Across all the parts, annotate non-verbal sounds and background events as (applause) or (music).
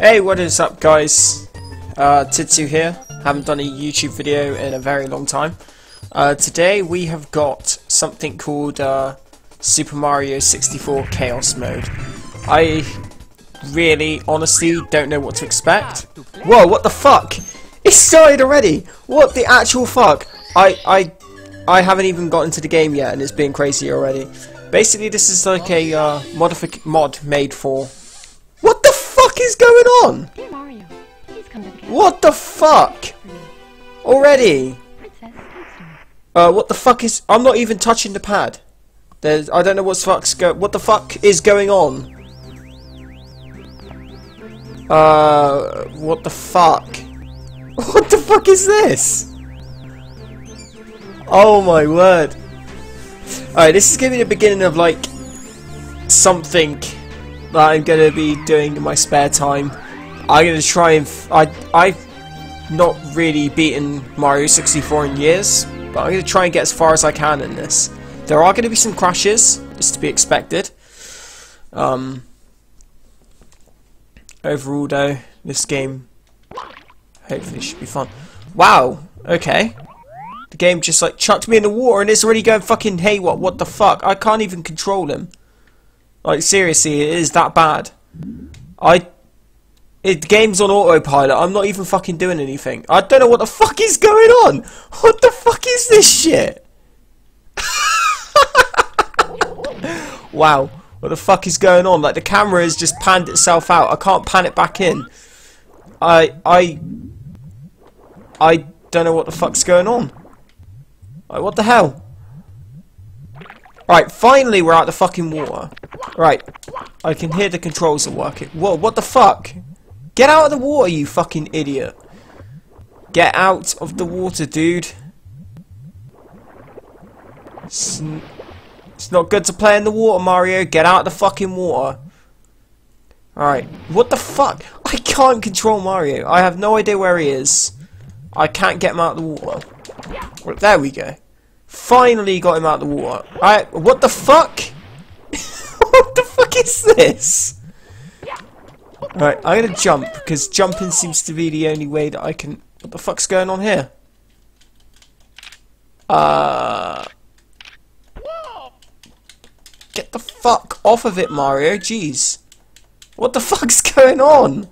Hey, what is up guys? Uh, Tidsu here. Haven't done a YouTube video in a very long time. Uh, today we have got something called uh, Super Mario 64 Chaos Mode. I really, honestly, don't know what to expect. Whoa, what the fuck? It started already! What the actual fuck? I, I, I haven't even got into the game yet and it's being crazy already. Basically, this is like a uh, modific mod made for... What the fuck is going on? Dear Mario, please come to the castle What the fuck? Already? Princess Uh, what the fuck is... I'm not even touching the pad. There's... I don't know what's fuck's go... What the fuck is going on? Uh... What the fuck? (laughs) What the fuck is this? Oh my word. Alright, this is gonna be the beginning of, like, something that I'm gonna be doing in my spare time. I'm gonna try and... I... I've not really beaten Mario 64 in years, but I'm going to try and get as far as I can in this. There are going to be some crashes, is to be expected. Um, overall, though, this game hopefully should be fun. Wow, okay. The game just like chucked me in the water and it's already going fucking hey what what the fuck? I can't even control him. Like seriously, it is that bad. I it, game's on autopilot. I'm not even fucking doing anything. I don't know what the fuck is going on. What the fuck is this shit? (laughs) wow. What the fuck is going on? Like the camera has just panned itself out. I can't pan it back in. I I I don't know what the fuck's going on. Like what the hell? Right, finally we're out of the fucking water. Right. I can hear the controls are working. Whoa, what the fuck? Get out of the water, you fucking idiot. Get out of the water, dude. It's, it's not good to play in the water, Mario. Get out of the fucking water. Alright. What the fuck? I can't control Mario. I have no idea where he is. I can't get him out of the water. Well, there we go. Finally got him out of the water. Alright, what the fuck? (laughs) what the fuck is this? Right, I'm gonna jump, because jumping seems to be the only way that I can... What the fuck's going on here? Uh... Get the fuck off of it, Mario, jeez. What the (laughs) fuck's going on?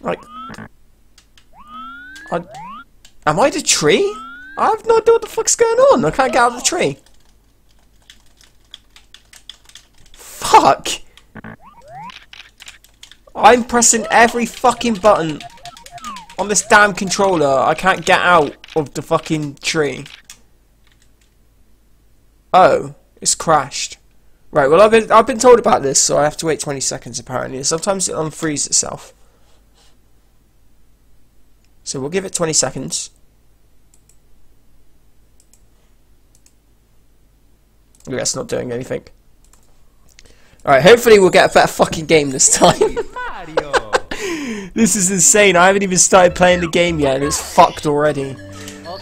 Like... I... Am I the tree? I have no idea what the fuck's going on. I can't get out of the tree. Fuck! I'm pressing every fucking button on this damn controller. I can't get out of the fucking tree. Oh, it's crashed. Right, well I've been I've been told about this, so I have to wait 20 seconds apparently. Sometimes it unfreezes itself. So we'll give it 20 seconds. It's not doing anything. Alright, hopefully we'll get a better fucking game this time. (laughs) This is insane. I haven't even started playing the game yet and it's fucked already.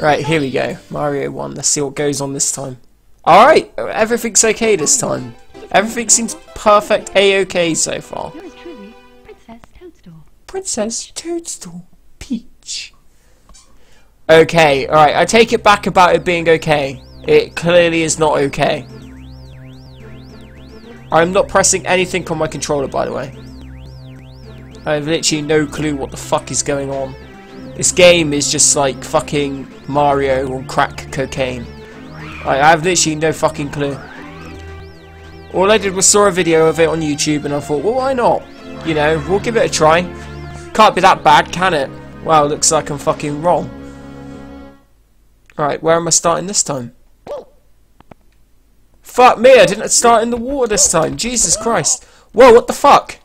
Right, here we go. Mario 1. Let's see what goes on this time. Alright, everything's okay this time. Everything seems perfect A-OK so far. Yours truly, Princess Toadstool. Princess Toadstool Peach. Okay, alright, I take it back about it being okay. It clearly is not okay. I'm not pressing anything on my controller, by the way. I have literally no clue what the fuck is going on. This game is just like fucking Mario on crack cocaine. I have literally no fucking clue. All I did was saw a video of it on YouTube and I thought, well, why not? You know, we'll give it a try. Can't be that bad, can it? Wow, looks like I'm fucking wrong. Alright, where am I starting this time? Fuck me, I didn't start in the water this time. Jesus Christ. Whoa, what the fuck?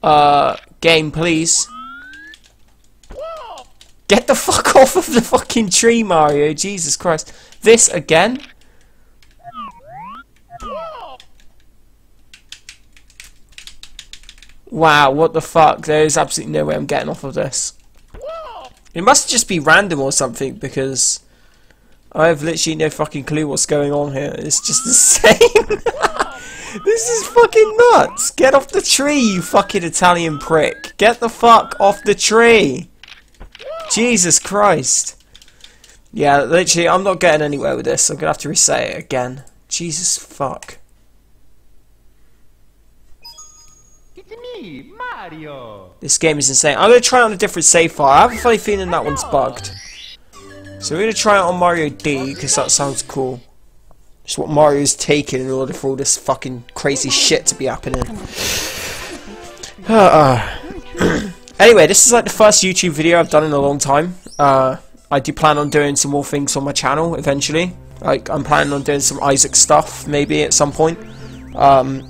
Uh, game, please. Get the fuck (laughs) off of the fucking tree, Mario. Jesus Christ. This again? Wow, what the fuck? There is absolutely no way I'm getting off of this. It must just be random or something because I have literally no fucking clue what's going on here. It's just (laughs) insane. (laughs) This is fucking nuts! Get off the tree, you fucking Italian prick! Get the fuck off the tree! Jesus Christ! Yeah, literally, I'm not getting anywhere with this. I'm gonna have to reset it again. Jesus fuck. It's me, Mario. This game is insane. I'm gonna try it on a different save file. I have a funny feeling that one's bugged. So we're gonna try it on Mario D because that sounds cool. It's what Mario's taking in order for all this fucking crazy shit to be happening. Uh, (clears throat) anyway, this is like the first YouTube video I've done in a long time. Uh, I do plan on doing some more things on my channel eventually. Like I'm planning on doing some Isaac stuff maybe at some point. Um,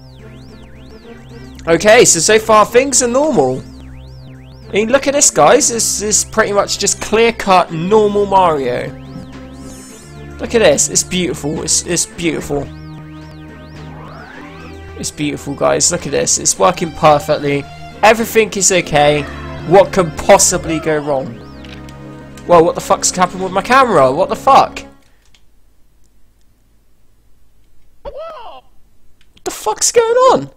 okay, so so far things are normal. I mean, look at this, guys. This is pretty much just clear-cut normal Mario. Look at this. It's beautiful. It's it's beautiful. It's beautiful, guys. Look at this. It's working perfectly. Everything is okay. What could possibly go wrong? Well, what the fuck's happened with my camera? What the fuck? What the fuck's going on?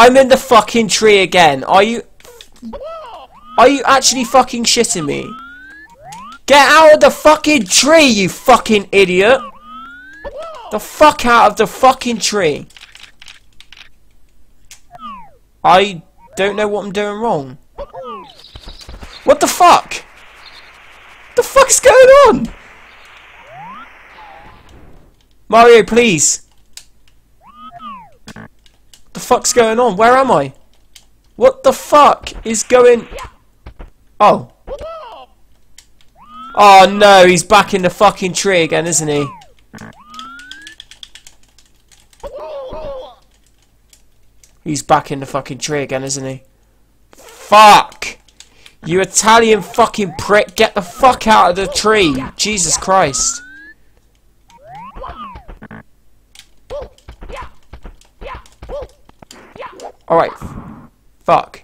I'm in the fucking tree again. Are you... Are you actually fucking shitting me? Get out of the fucking tree, you fucking idiot! The fuck out of the fucking tree. I don't know what I'm doing wrong. What the fuck? The fuck's going on? Mario, please. What the fuck's going on? Where am I? What the fuck is going... Oh. Oh no, he's back in the fucking tree again, isn't he? He's back in the fucking tree again, isn't he? Fuck! You Italian fucking prick, get the fuck out of the tree! Jesus Christ. Alright. Fuck.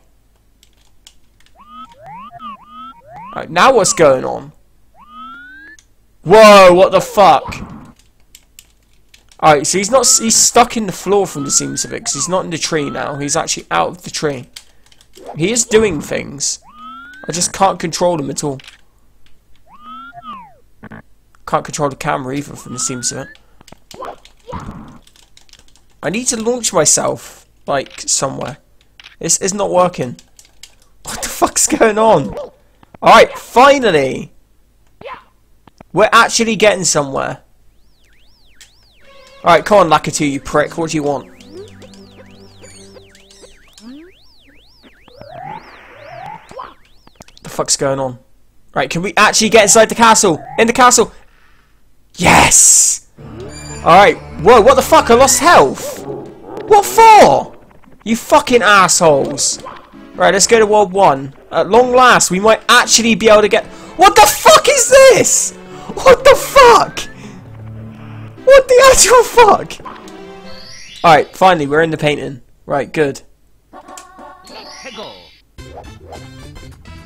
Alright, now what's going on? Whoa, what the fuck? Alright, so he's not he's stuck in the floor from the seams of it, because he's not in the tree now. He's actually out of the tree. He is doing things. I just can't control him at all. Can't control the camera either from the seams of it. I need to launch myself like somewhere. It's it's not working. What the fuck's going on? Alright, finally! We're actually getting somewhere. Alright, come on, Lakitu, you prick. What do you want? The fuck's going on? Right, can we actually get inside the castle? In the castle! Yes! Alright, whoa, what the fuck? I lost health! What for? You fucking assholes. Right, let's go to World 1. At long last, we might actually be able to get... What the fuck is this? What the fuck? What the actual fuck? Alright, finally, we're in the painting. Right, good.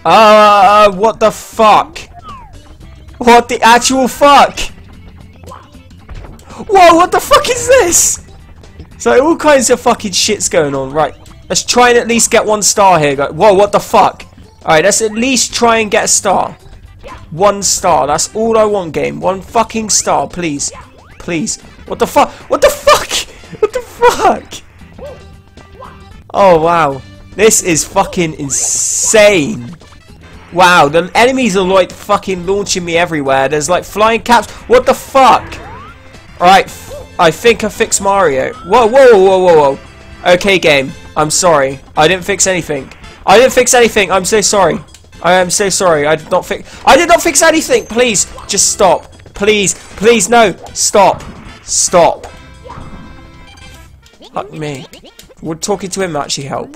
Uh, what the fuck? What the actual fuck? Whoa, what the fuck is this? So all kinds of fucking shit's going on. Right, let's try and at least get one star here. Go, Whoa, what the fuck? Alright, let's at least try and get a star. One star. That's all I want, game. One fucking star, please. Please. What the fuck? What the fuck? (laughs) What the fuck? Oh, wow. This is fucking insane. Wow, the enemies are like fucking launching me everywhere. There's like flying caps. What the fuck? Alright, I think I fixed Mario. Whoa, whoa, whoa, whoa, whoa. Okay, game. I'm sorry. I didn't fix anything. I didn't fix anything. I'm so sorry. I am so sorry. I did not fix. I did not fix anything. Please, just stop. Please, please, no. Stop. Stop. Fuck me. Would talking to him actually help?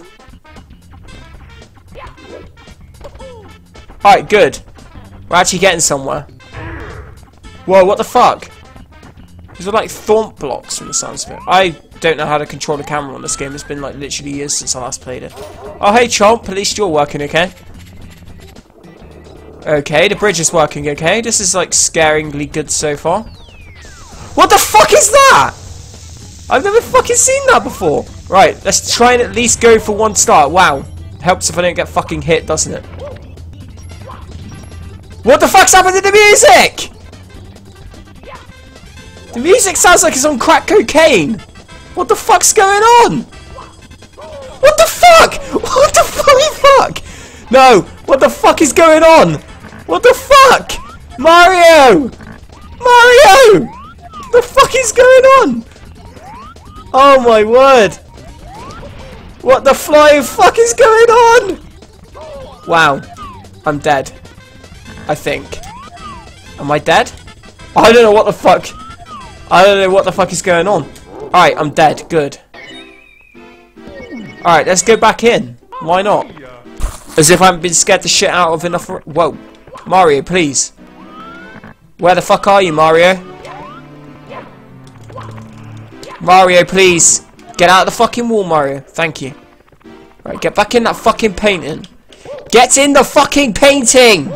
Alright, good. We're actually getting somewhere. Whoa, what the fuck? These are like thorn blocks from the sounds of it. I don't know how to control the camera on this game. It's been like literally years since I last played it. Oh, hey Chomp, at least you're working okay. Okay, the bridge is working okay. This is like scaringly good so far. What the fuck is that? I've never fucking seen that before. Right, let's try and at least go for one star. Wow. Helps if I don't get fucking hit, doesn't it? What the fuck's happened to the music? The music sounds like it's on crack cocaine. What the fuck's going on? What the fuck? What the fuck? fuck? No. What the fuck is going on? What the fuck? Mario! Mario! What the fuck is going on? Oh my word. What the flying fuck is going on? Wow. I'm dead. I think. Am I dead? I don't know what the fuck. I don't know what the fuck is going on. Alright, I'm dead. Good. Alright, let's go back in. Why not? As if I haven't been scared the shit out of enough. Whoa. Mario, please. Where the fuck are you, Mario? Mario, please. Get out of the fucking wall, Mario. Thank you. Right, get back in that fucking painting. Get in the fucking painting!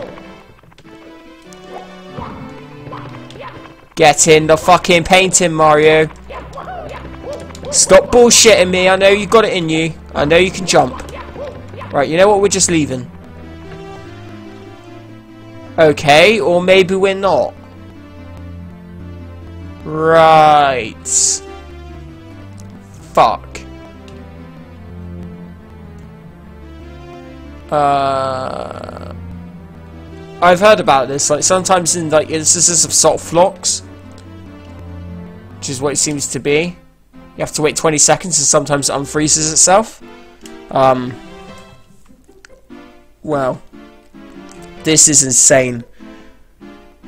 Get in the fucking painting, Mario. Stop bullshitting me. I know you got it in you. I know you can jump. Right, you know what? We're just leaving. Okay, or maybe we're not. Right. Fuck. Uh, I've heard about this. Like sometimes in like instances of soft locks, which is what it seems to be. You have to wait 20 seconds and sometimes it unfreezes itself. Um, well, this is insane.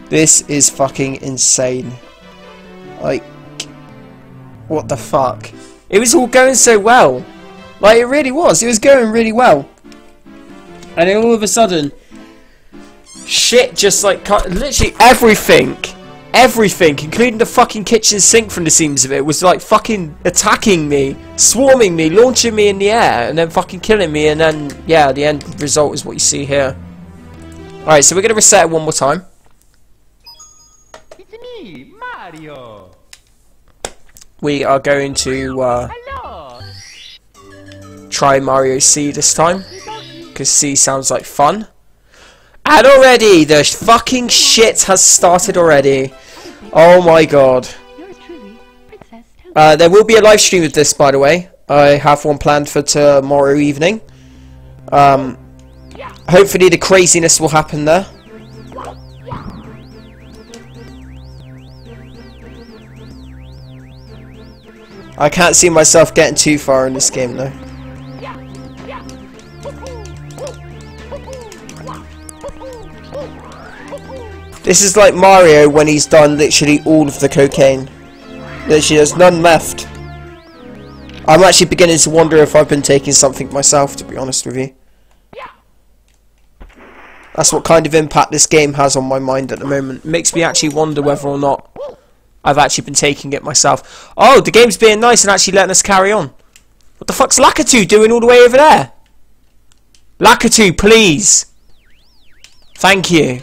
This is fucking insane. Like, what the fuck? It was all going so well. Like, it really was. It was going really well. And then all of a sudden, shit just like, literally everything everything, including the fucking kitchen sink from the seams of it, was like fucking attacking me, swarming me, launching me in the air, and then fucking killing me, and then, yeah, the end result is what you see here. Alright, so we're going to reset it one more time. It's me, Mario. We are going to uh, try Mario C this time, because C sounds like fun. And already, the fucking shit has started already. Oh my god. Uh, there will be a live stream of this, by the way. I have one planned for tomorrow evening. Um, hopefully the craziness will happen there. I can't see myself getting too far in this game though. This is like Mario when he's done literally all of the cocaine. Literally, there's none left. I'm actually beginning to wonder if I've been taking something myself, to be honest with you. That's what kind of impact this game has on my mind at the moment. It makes me actually wonder whether or not I've actually been taking it myself. Oh, the game's being nice and actually letting us carry on. What the fuck's Lakitu doing all the way over there? Lakitu, please. Thank you.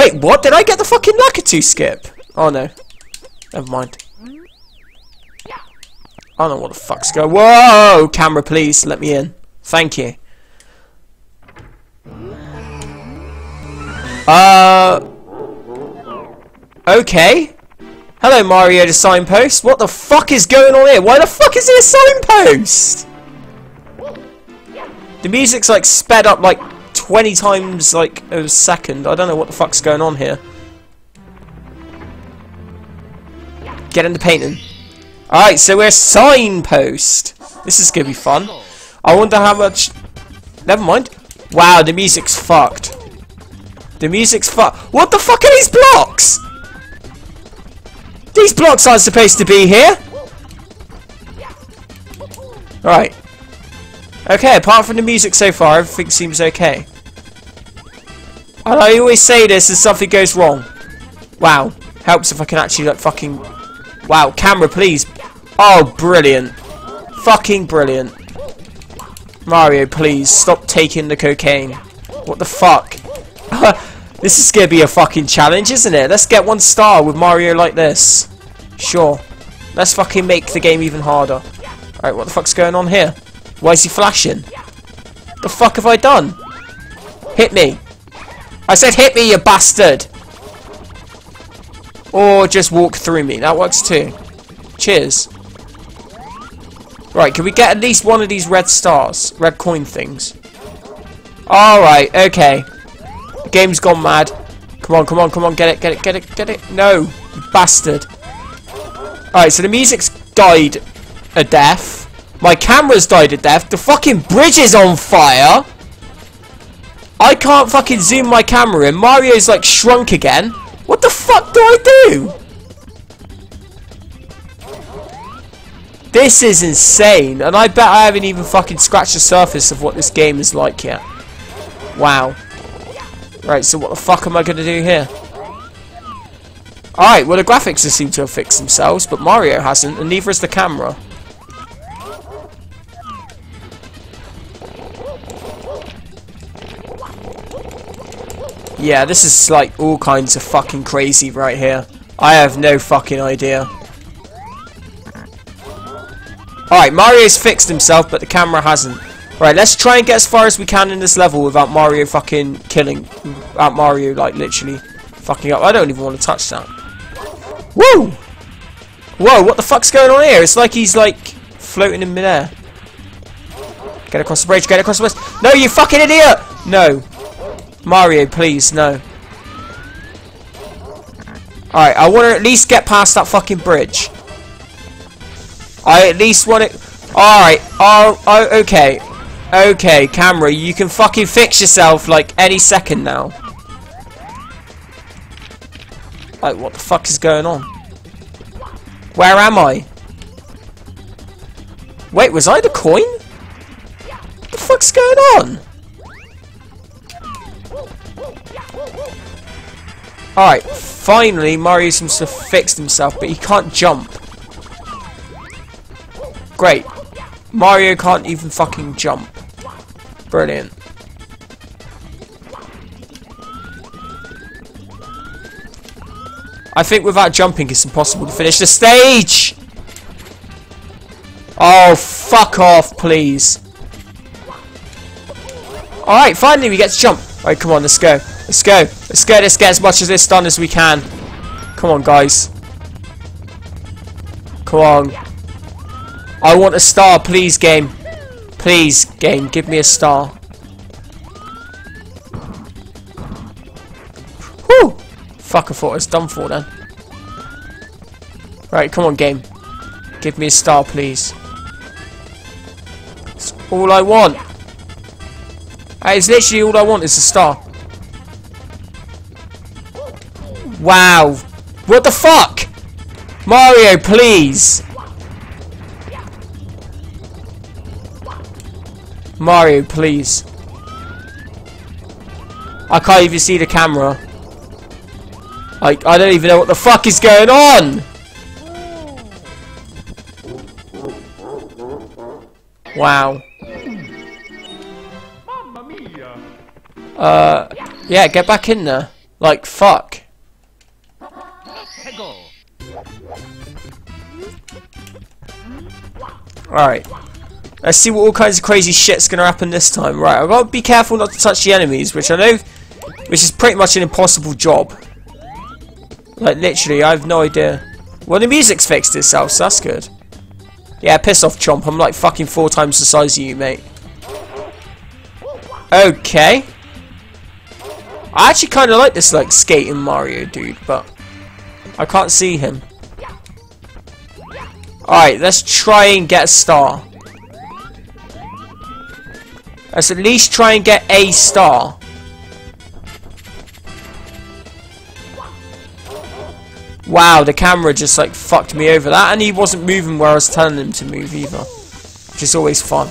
Wait, what? Did I get the fucking Lakitu skip? Oh no. Never mind. I don't know what the fuck's going. Whoa! Camera, please, let me in. Thank you. Uh. Okay. Hello, Mario the signpost. What the fuck is going on here? Why the fuck is there a signpost? The music's like sped up like 20 times like a second. I don't know what the fuck's going on here. Get into painting. Alright, so we're signpost. This is gonna be fun. I wonder how much... Never mind. Wow, the music's fucked. The music's fucked. What the fuck are these blocks? These blocks aren't supposed to be here. Right. Okay, apart from the music so far, everything seems okay. I always say this as something goes wrong. Wow. Helps if I can actually, like, fucking... Wow, camera, please. Oh, brilliant. Fucking brilliant. Mario, please, stop taking the cocaine. What the fuck? (laughs) this is gonna be a fucking challenge, isn't it? Let's get one star with Mario like this. Sure. Let's fucking make the game even harder. Alright, what the fuck's going on here? Why is he flashing? The fuck have I done? Hit me. I said hit me, you bastard! Or just walk through me. That works too. Cheers. Right, can we get at least one of these red stars? Red coin things. Alright, okay. The game's gone mad. Come on, come on, come on, get it, get it, get it, get it. No, you bastard. Alright, so the music's died a death. My camera's died a death. The fucking bridge is on fire. I can't fucking zoom my camera in. Mario's like shrunk again. What the fuck do I do? This is insane. And I bet I haven't even fucking scratched the surface of what this game is like yet. Wow. Right, so what the fuck am I going to do here? Alright, well the graphics seem to have fixed themselves, but Mario hasn't, and neither has the camera. Yeah, this is like all kinds of fucking crazy right here. I have no fucking idea. Alright, Mario's fixed himself, but the camera hasn't. Right, let's try and get as far as we can in this level without Mario fucking killing. Without Mario, like, literally fucking up. I don't even want to touch that. Woo! Whoa, what the fuck's going on here? It's like he's, like, floating in midair. Get across the bridge, get across the bridge. No, you fucking idiot! No. Mario, please, no. Alright, I want to at least get past that fucking bridge. I at least want it... Alright, oh, oh, okay. Okay, camera, you can fucking fix yourself, like, any second now. Like, what the fuck is going on? Where am I? Wait, was I the coin? What the fuck's going on? Alright, finally Mario seems to have fixed himself, but he can't jump. Great. Mario can't even fucking jump. Brilliant. I think without jumping it's impossible to finish the stage! Oh, fuck off, please. Alright, finally we get to jump. Alright, come on, let's go. Let's go. Let's go. Let's get as much of this done as we can. Come on, guys. Come on. I want a star, please, game. Please, game, give me a star. Whew! Fuck, I thought I was done for then. Right, come on, game. Give me a star, please. That's all I want. Is literally all I want is a star. Wow. What the fuck? Mario, please. Mario, please. I can't even see the camera. Like, I don't even know what the fuck is going on! Wow. Uh, yeah, get back in there. Like, fuck. Alright. Let's see what all kinds of crazy shit's gonna happen this time. Right, I've got to be careful not to touch the enemies, which I know, which is pretty much an impossible job. Like, literally, I have no idea. Well, the music's fixed itself, so that's good. Yeah, piss off, Chomp. I'm like fucking four times the size of you, mate. Okay. I actually kind of like this, like, skating Mario dude, but I can't see him. Alright, let's try and get a star. Let's at least try and get a star. Wow, the camera just like fucked me over that and he wasn't moving where I was telling him to move either. Which is always fun.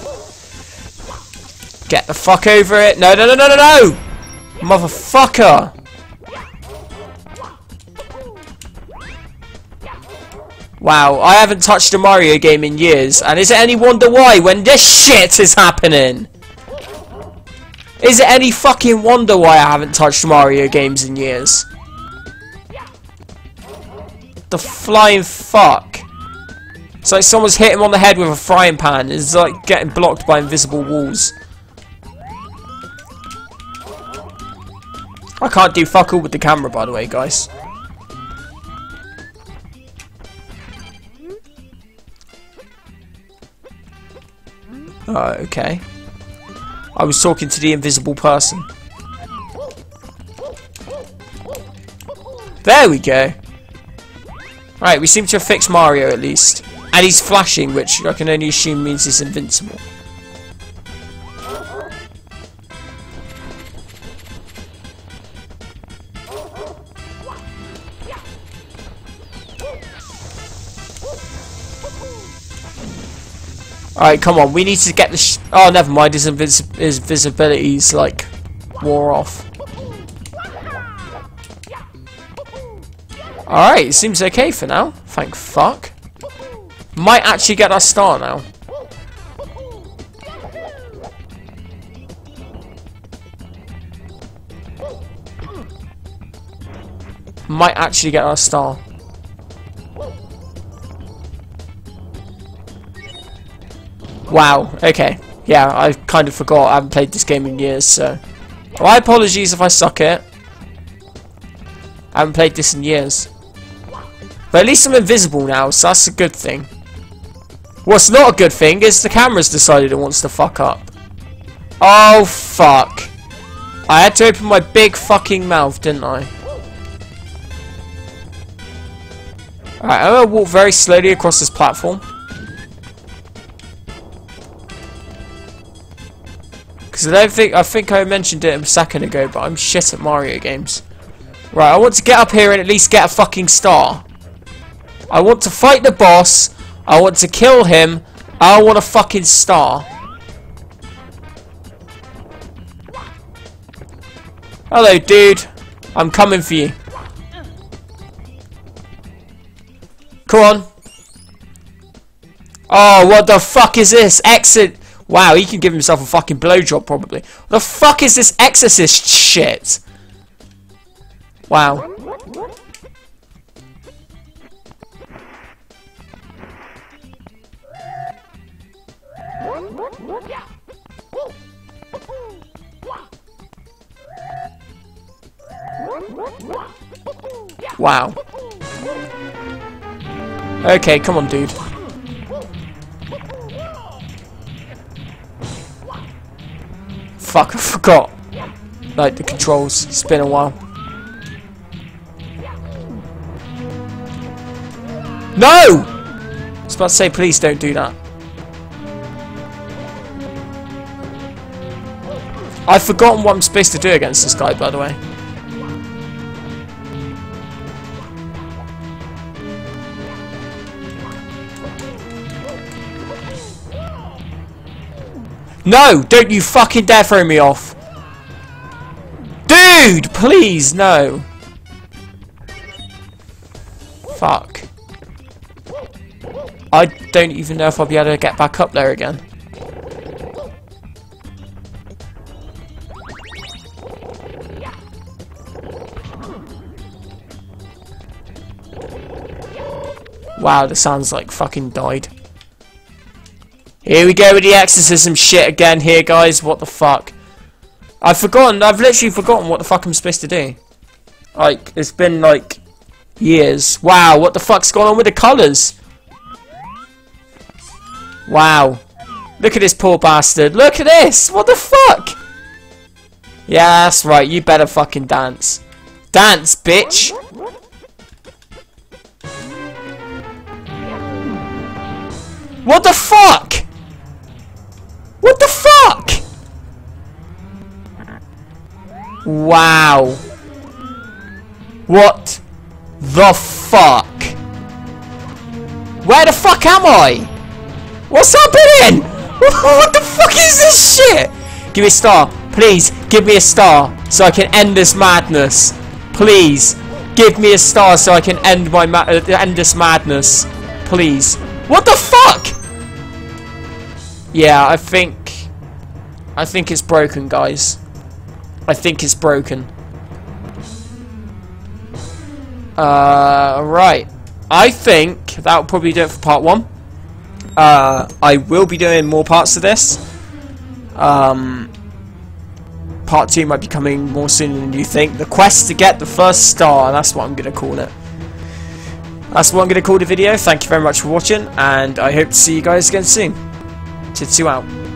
Get the fuck over it. No, no, no, no, no, no! Motherfucker! Wow, I haven't touched a Mario game in years, and is it any wonder why when this shit is happening? Is it any fucking wonder why I haven't touched Mario games in years? the flying fuck? It's like someone's hit him on the head with a frying pan. It's like getting blocked by invisible walls. I can't do fuck all with the camera, by the way, guys. Uh, okay. I was talking to the invisible person. There we go. Right, we seem to have fixed Mario at least. And he's flashing, which I can only assume means he's invincible. Alright, come on, we need to get the Oh, never mind, his, invis his visibility's, like, wore off. Alright, seems okay for now. Thank fuck. Might actually get our star now. Might actually get our star. Wow, okay. Yeah, I kind of forgot. I haven't played this game in years, so... My apologies if I suck it. I haven't played this in years. But at least I'm invisible now, so that's a good thing. What's not a good thing is the camera's decided it wants to fuck up. Oh, fuck. I had to open my big fucking mouth, didn't I? Alright, I'm gonna walk very slowly across this platform. Because I don't think I think I mentioned it a second ago, but I'm shit at Mario games. Right, I want to get up here and at least get a fucking star. I want to fight the boss. I want to kill him. I want a fucking star. Hello, dude. I'm coming for you. Come on. Oh, what the fuck is this? Exit. Wow, he can give himself a fucking blowjob, probably. What the fuck is this exorcist shit? Wow. Wow. Okay, come on, dude. Fuck, I forgot. Like, the controls. It's been a while. No! I was about to say, please don't do that. I've forgotten what I'm supposed to do against this guy, by the way. No! Don't you fucking dare throw me off! Dude! Please, no! Fuck. I don't even know if I'll be able to get back up there again. Wow, the sounds like fucking died. Here we go with the exorcism shit again here, guys. What the fuck? I've forgotten. I've literally forgotten what the fuck I'm supposed to do. Like, it's been, like, years. Wow, what the fuck's going on with the colours? Wow. Look at this poor bastard. Look at this. What the fuck? Yeah, that's right. You better fucking dance. Dance, bitch. What the fuck? What the fuck? Wow. What the fuck? Where the fuck am I? What's happening? (laughs) What the fuck is this shit? Give me a star. Please, give me a star so I can end this madness. Please, give me a star so I can end my end this madness. Please. What the fuck? Yeah, I think... I think it's broken, guys. I think it's broken. Uh, right. I think that'll probably do it for part one. Uh, I will be doing more parts of this. Um, part two might be coming more soon than you think. The quest to get the first star, that's what I'm going to call it. That's what I'm going to call the video. Thank you very much for watching, and I hope to see you guys again soon. Tidsu out.